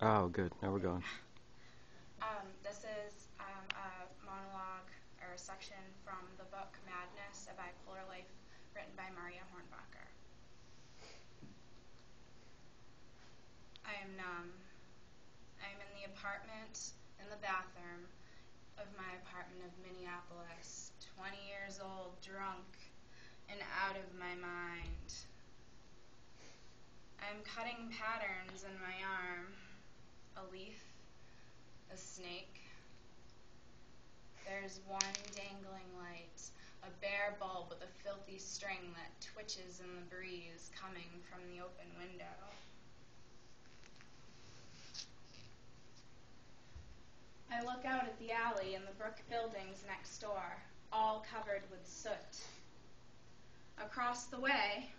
Oh, good. Now we're going. Um, this is um, a monologue or a section from the book Madness, A Bipolar Life, written by Marya Hornbacher. I am numb. I am in the apartment, in the bathroom of my apartment of Minneapolis, 20 years old, drunk, and out of my mind. I'm cutting patterns in my arm a leaf, a snake. There's one dangling light, a bare bulb with a filthy string that twitches in the breeze coming from the open window. I look out at the alley and the brick buildings next door, all covered with soot. Across the way,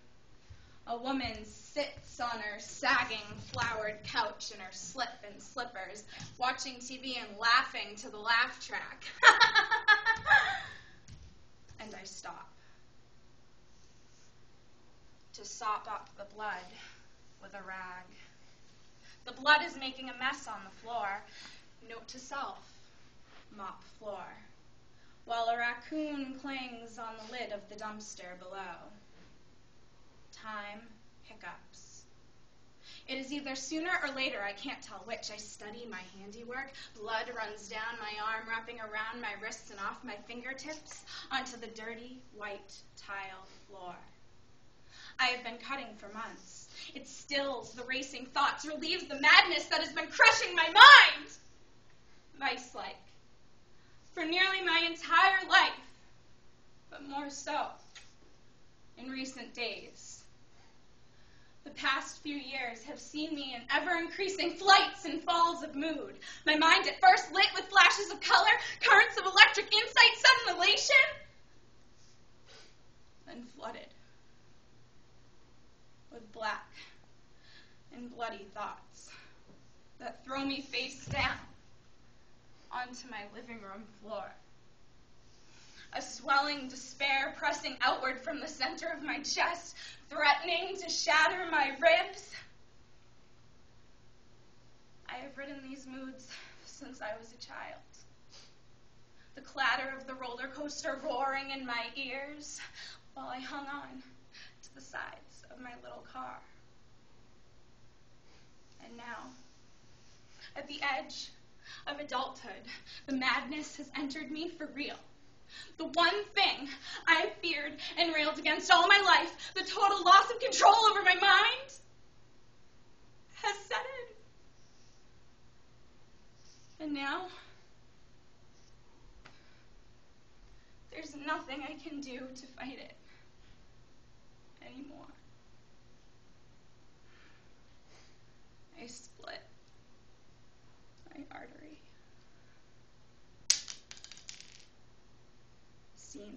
a woman sits on her sagging flowered couch in her slip and slippers, watching TV and laughing to the laugh track. and I stop to sop up the blood with a rag. The blood is making a mess on the floor. Note to self mop floor. While a raccoon clings on the lid of the dumpster below time hiccups. It is either sooner or later, I can't tell which. I study my handiwork. Blood runs down my arm, wrapping around my wrists and off my fingertips onto the dirty white tile floor. I have been cutting for months. It stills the racing thoughts, relieves the madness that has been crushing my mind. Vice like. For nearly my entire life, but more so in recent days. The past few years have seen me in ever increasing flights and falls of mood. My mind at first lit with flashes of color, currents of electric insight, sudden elation, then flooded with black and bloody thoughts that throw me face down onto my living room floor a swelling despair pressing outward from the center of my chest, threatening to shatter my ribs. I have ridden these moods since I was a child. The clatter of the roller coaster roaring in my ears while I hung on to the sides of my little car. And now, at the edge of adulthood, the madness has entered me for real. The one thing I feared and railed against all my life, the total loss of control over my mind, has set in. And now, there's nothing I can do to fight it anymore. I split my artery. Scene.